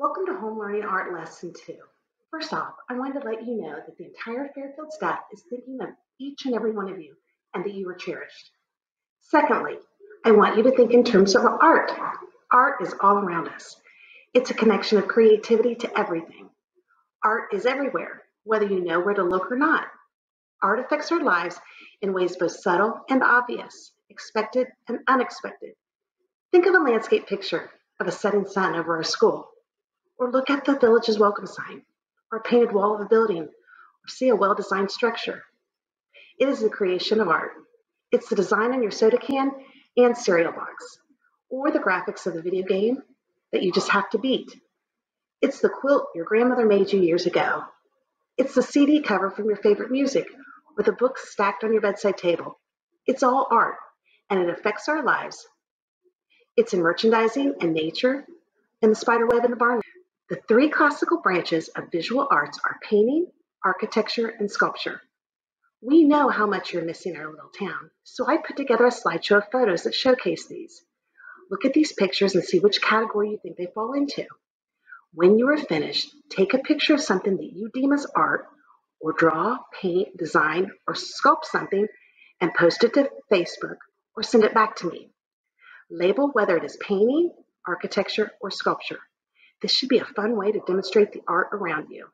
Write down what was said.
Welcome to Home Learning Art Lesson 2. First off, I wanted to let you know that the entire Fairfield staff is thinking of each and every one of you and that you are cherished. Secondly, I want you to think in terms of art. Art is all around us. It's a connection of creativity to everything. Art is everywhere, whether you know where to look or not. Art affects our lives in ways both subtle and obvious, expected and unexpected. Think of a landscape picture of a setting sun over our school or look at the village's welcome sign, or a painted wall of a building, or see a well designed structure. It is the creation of art. It's the design on your soda can and cereal box, or the graphics of the video game that you just have to beat. It's the quilt your grandmother made you years ago. It's the CD cover from your favorite music, or the books stacked on your bedside table. It's all art, and it affects our lives. It's in merchandising and nature, and the spider web in the barn. The three classical branches of visual arts are painting, architecture, and sculpture. We know how much you're missing our little town, so I put together a slideshow of photos that showcase these. Look at these pictures and see which category you think they fall into. When you are finished, take a picture of something that you deem as art, or draw, paint, design, or sculpt something and post it to Facebook or send it back to me. Label whether it is painting, architecture, or sculpture. This should be a fun way to demonstrate the art around you.